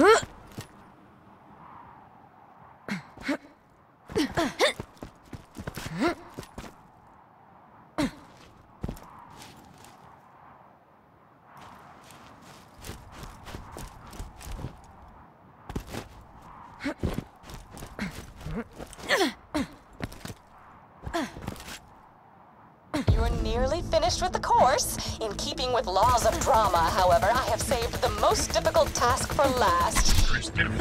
You're nearly finished with the course. In keeping with laws of drama, however, I have saved most difficult task for last.